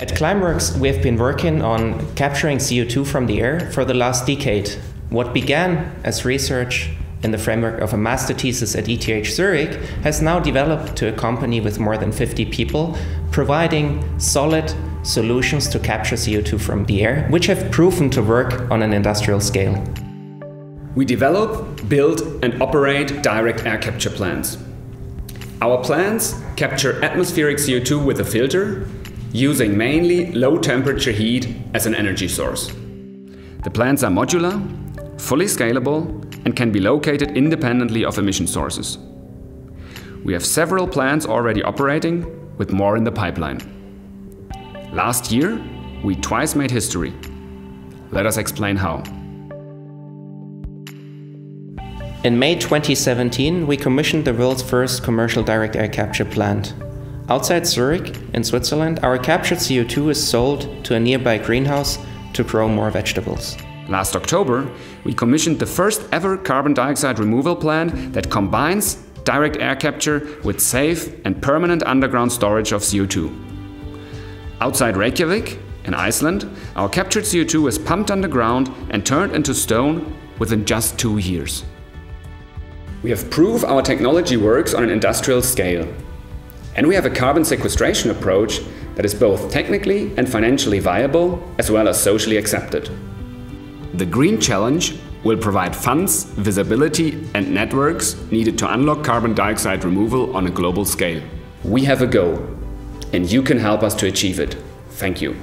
At Climeworks, we have been working on capturing CO2 from the air for the last decade. What began as research in the framework of a master thesis at ETH Zurich has now developed to a company with more than 50 people, providing solid solutions to capture CO2 from the air, which have proven to work on an industrial scale. We develop, build, and operate direct air capture plants. Our plants capture atmospheric CO2 with a filter, using mainly low temperature heat as an energy source. The plants are modular, fully scalable, and can be located independently of emission sources. We have several plants already operating, with more in the pipeline. Last year, we twice made history. Let us explain how. In May 2017, we commissioned the world's first commercial direct air capture plant. Outside Zurich, in Switzerland, our captured CO2 is sold to a nearby greenhouse to grow more vegetables. Last October, we commissioned the first ever carbon dioxide removal plant that combines direct air capture with safe and permanent underground storage of CO2. Outside Reykjavik, in Iceland, our captured CO2 is pumped underground and turned into stone within just two years. We have proved our technology works on an industrial scale. And we have a carbon sequestration approach that is both technically and financially viable, as well as socially accepted. The Green Challenge will provide funds, visibility, and networks needed to unlock carbon dioxide removal on a global scale. We have a goal, and you can help us to achieve it. Thank you.